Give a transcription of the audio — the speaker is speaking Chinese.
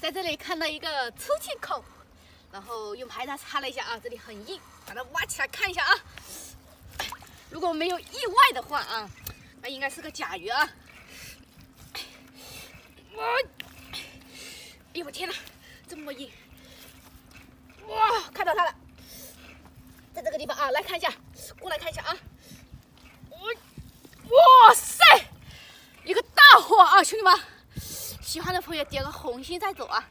在这里看到一个出气口，然后用拍打擦了一下啊，这里很硬，把它挖起来看一下啊。如果没有意外的话啊，那应该是个甲鱼啊。哇！哎呦我天哪，这么硬！哇，看到它了，在这个地方啊，来看一下，过来看一下啊。哇塞，一个大货啊，兄弟们！喜欢的朋友点个红心再走啊。